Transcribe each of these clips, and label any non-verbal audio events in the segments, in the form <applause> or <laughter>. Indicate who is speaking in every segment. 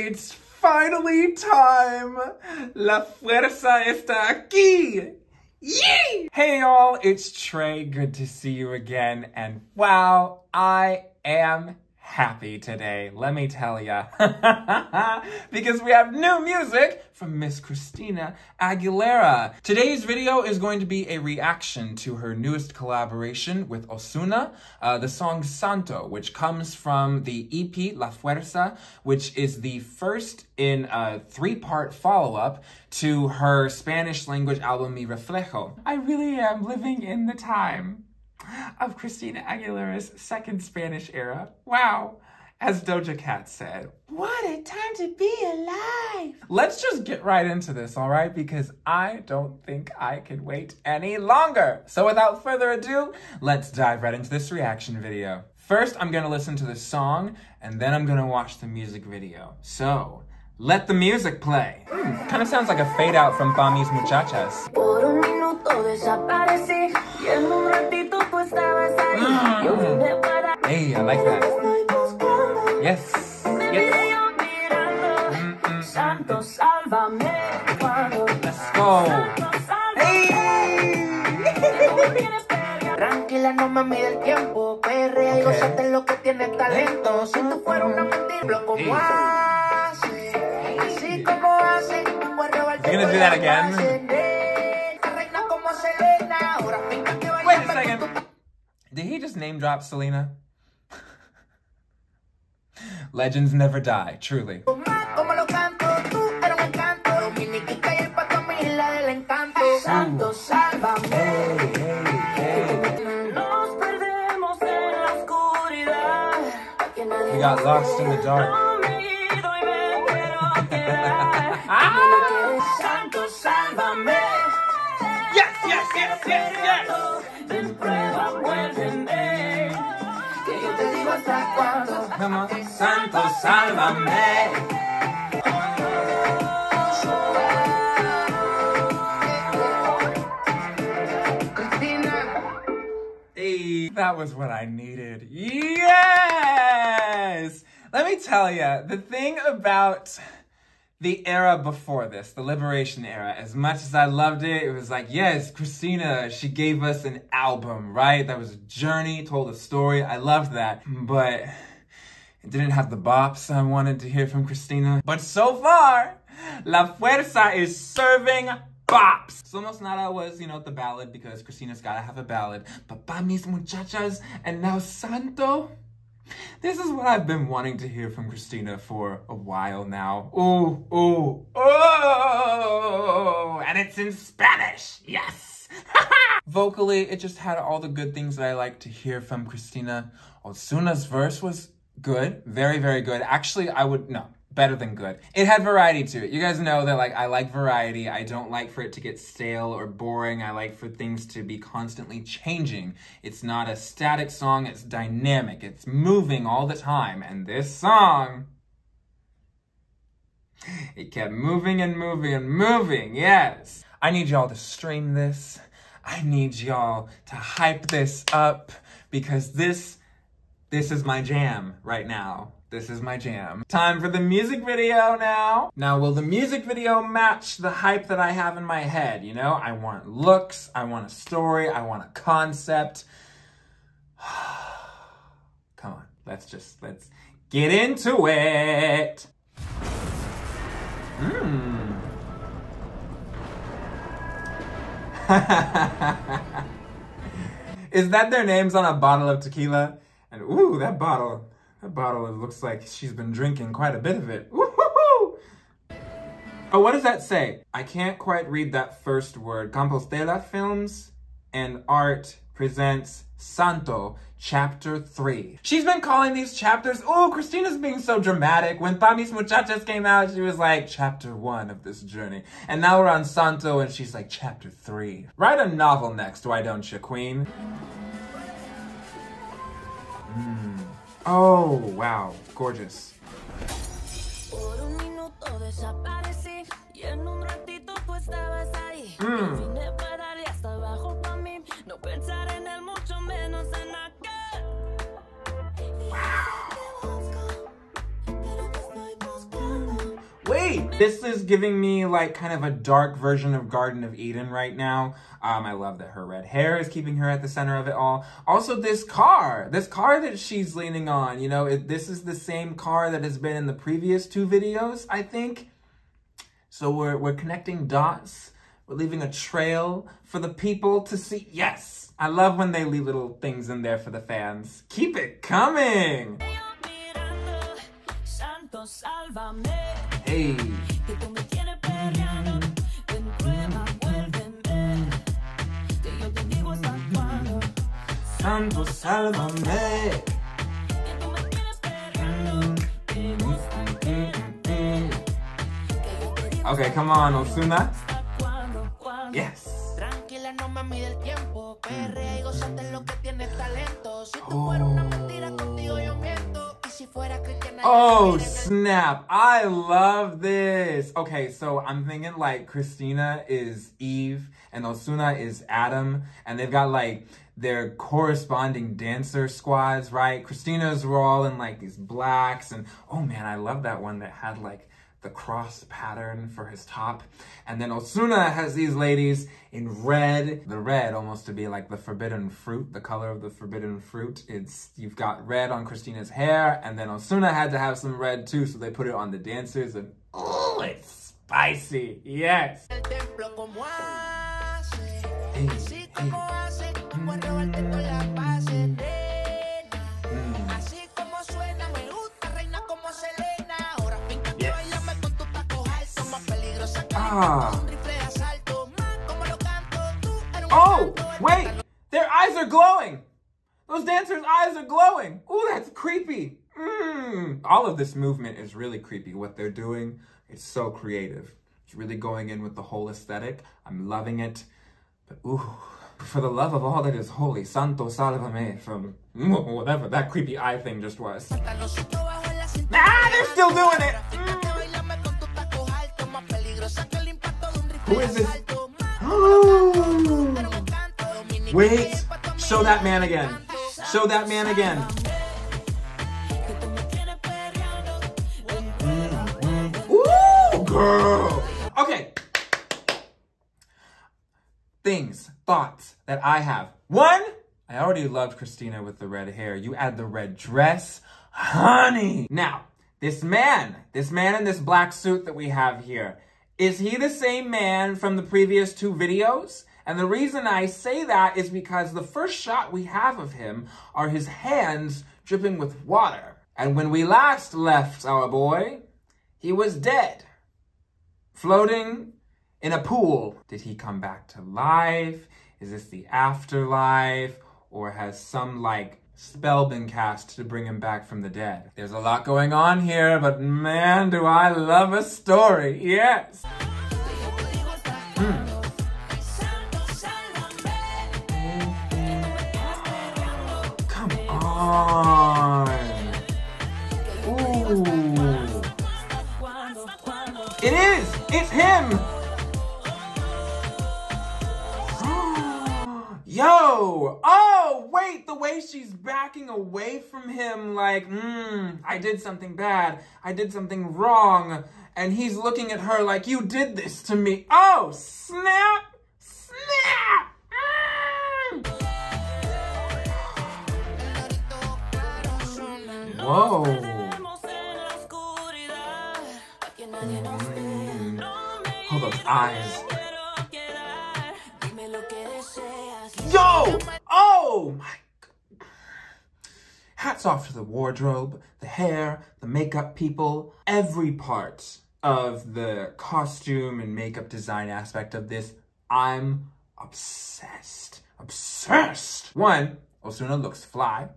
Speaker 1: It's finally time! La fuerza está aquí! Yee! Hey y'all, it's Tré. Good to see you again. And wow, I am happy today, let me tell ya. <laughs> because we have new music from Miss Christina Aguilera. Today's video is going to be a reaction to her newest collaboration with Ozuna, uh, the song Santo, which comes from the EP La Fuerza, which is the first in a three-part follow-up to her Spanish language album Mi Reflejo. I really am living in the time of Christina Aguilera's second Spanish era. Wow. As Doja Cat said, what a time to be alive. Let's just get right into this, all right? Because I don't think I can wait any longer. So without further ado, let's dive right into this reaction video. First, I'm gonna listen to the song, and then I'm gonna watch the music video. So, let the music play. Mm, kind of sounds like a fade out from Pa' Mis Muchachas. Mm. Hey, I like that. Yes. Yes. Let's go. Hey.
Speaker 2: Tranquila, no me mide el tiempo. Perrea y gozate lo que tiene talento. Si tú fueras una mentira, como hace. Así como hace.
Speaker 1: You're gonna do that again? Did he just name drop Selena? Legends never die, truly. We got lost in the dark. <laughs>
Speaker 2: Santo, sálvame.
Speaker 1: Yes, yes, yes, yes, yes. Come on. Santo, sálvame. Hey, that was what I needed. Yes! Let me tell you, the thing about the era before this, the Liberation era, as much as I loved it, it was like, yes, Christina, she gave us an album, right? That was a journey, told a story. I loved that. But it didn't have the bops I wanted to hear from Christina. But so far, La Fuerza is serving bops. Somos Nada was, you know, the ballad because Christina's gotta have a ballad. But Pa' Mis Muchachas and now Santo. This is what I've been wanting to hear from Christina for a while now. Oh, oh, oh! And it's in Spanish! Yes! <laughs> Vocally, it just had all the good things that I like to hear from Christina. Ozuna's verse was good. Very, very good. Actually, I would, no, better than good. It had variety to it. You guys know that like I like variety. I don't like for it to get stale or boring. I like for things to be constantly changing. It's not a static song, it's dynamic. It's moving all the time. And this song it kept moving and moving and moving. Yes. I need y'all to stream this. I need y'all to hype this up because this this is my jam right now. This is my jam. Time for the music video now. Now, will the music video match the hype that I have in my head? You know, I want looks, I want a story, I want a concept. <sighs> Come on, let's just, let's get into it. Mmm. <laughs> Is that their names on a bottle of tequila? And ooh, that bottle, that bottle it looks like she's been drinking quite a bit of it. Oh, what does that say? I can't quite read that first word. Compostela Films and Art presents Santo, Chapter 3. She's been calling these chapters, oh, Christina's being so dramatic. When Pa' Mis Muchachas came out, she was like, Chapter 1 of this journey. And now we're on Santo, and she's like, Chapter 3. Write a novel next, why don't you, Queen? Mm. Oh, wow, gorgeous. This is giving me like kind of a dark version of Garden of Eden right now. Um, I love that her red hair is keeping her at the center of it all. Also, this car, this car that she's leaning on, you know, it, this is the same car that has been in the previous two videos, I think. So we're, we're connecting dots. We're leaving a trail for the people to see. Yes, I love when they leave little things in there for the fans. Keep it coming. Hey. Santo, sálvame. Mm, mm, mm, okay, come on, Ozuna. Oh, snap. I love this. Okay, so I'm thinking like Christina is Eve and Ozuna is Adam. And they've got like their corresponding dancer squads, right? Christina's were all in like these blacks. And oh man, I love that one that had like the cross pattern for his top. And then Ozuna has these ladies in red. The red almost to be like the forbidden fruit, the color of the forbidden fruit. It's, you've got red on Christina's hair, and then Ozuna had to have some red too, so they put it on the dancers, and oh, it's spicy, yes.
Speaker 2: el templo como hace.
Speaker 1: Hey, hey.
Speaker 2: como hace, un
Speaker 1: Oh, wait, their eyes are glowing. Those dancers' eyes are glowing. Ooh, that's creepy. Mm. All of this movement is really creepy. What they're doing, it's so creative. It's really going in with the whole aesthetic. I'm loving it. But ooh, for the love of all that is holy, Santo Salvame from mm, <laughs> whatever that creepy eye thing just was. Ah, they're still doing it.
Speaker 2: Fíjate,
Speaker 1: Who
Speaker 2: de
Speaker 1: this?
Speaker 2: dominico,
Speaker 1: Wait, show that man again. Show that man again. Mm-hmm. Ooh, girl. Okay. Things, thoughts that I have. One, I already loved Christina with the red hair. You add the red dress. Honey. Now, this man, this man in this black suit that we have here, is he the same man from the previous two videos? And the reason I say that is because the first shot we have of him are his hands dripping with water. And when we last left our boy, he was dead, floating in a pool. Did he come back to life? Is this the afterlife? Or has some like spell been cast to bring him back from the dead? There's a lot going on here, but man, do I love a story. Yes. Hmm. Come on. Ooh. It is! It's him! Way she's backing away from him, like, mm, I did something bad. I did something wrong. And he's looking at her like, you did this to me. Oh, snap! Snap! Mm. Whoa. Mm. Oh, those eyes. Yo! Oh my. g- Hats off to the wardrobe, the hair, the makeup people, every part of the costume and makeup design aspect of this. I'm obsessed. Obsessed! One, Ozuna looks fly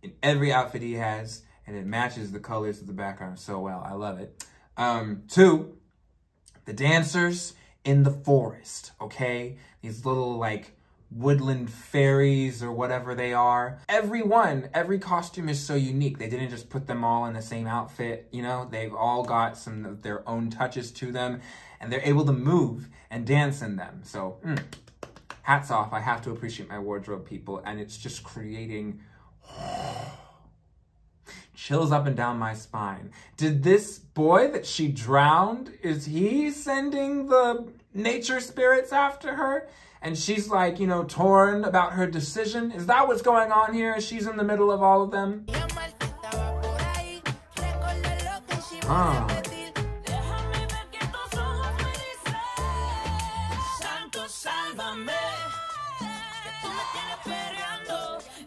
Speaker 1: in every outfit he has, and it matches the colors of the background so well. I love it. Um, two, the dancers in the forest, okay? These little like woodland fairies or whatever they are. Every one, every costume is so unique. They didn't just put them all in the same outfit, you know? They've all got some of their own touches to them and they're able to move and dance in them. So, mm, hats off. I have to appreciate my wardrobe people and it's just creating <sighs> chills up and down my spine. Did this boy that she drowned, is he sending the nature spirits after her? And she's like, you know, torn about her decision. Is that what's going on here? She's in the middle of all of them. Ah.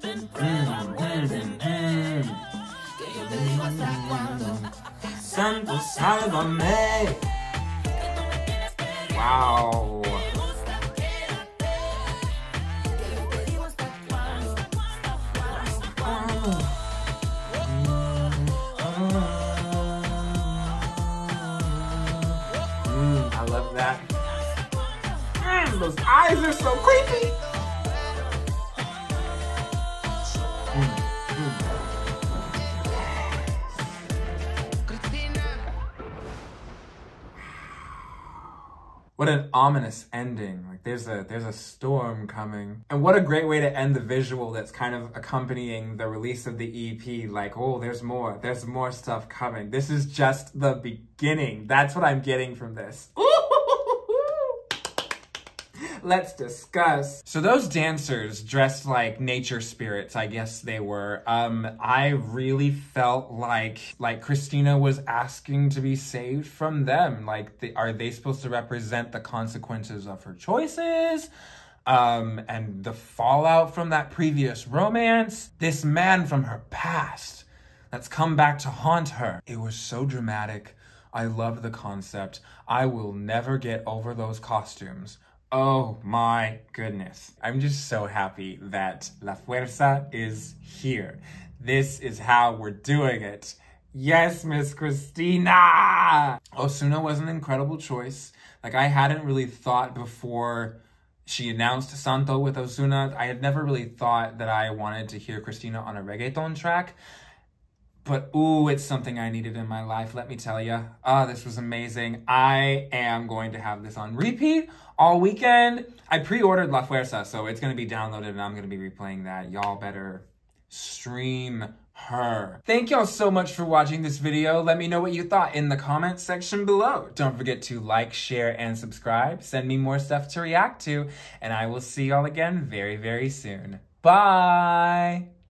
Speaker 1: Mm, mm, mm, Santo, sálvame. Wow. Are so creepy. What an ominous ending. Like there's a there's a storm coming. And what a great way to end the visual that's kind of accompanying the release of the EP. Like, oh, there's more. There's more stuff coming. This is just the beginning. That's what I'm getting from this. Ooh! Let's discuss. So those dancers dressed like nature spirits, I guess they were. Um, I really felt like like Christina was asking to be saved from them. Like, are they supposed to represent the consequences of her choices? Um, and the fallout from that previous romance. This man from her past that's come back to haunt her. It was so dramatic. I love the concept. I will never get over those costumes. Oh my goodness. I'm just so happy that La Fuerza is here. This is how we're doing it. Yes, Miss Christina! Ozuna was an incredible choice. Like, I hadn't really thought before she announced Santo with Ozuna. I had never really thought that I wanted to hear Christina on a reggaeton track. But ooh, it's something I needed in my life, let me tell you. Ah, oh, this was amazing. I am going to have this on repeat all weekend. I pre-ordered La Fuerza, so it's going to be downloaded and I'm going to be replaying that. Y'all better stream her. Thank y'all so much for watching this video. Let me know what you thought in the comments section below. Don't forget to like, share, and subscribe. Send me more stuff to react to, and I will see y'all again very, very soon. Bye!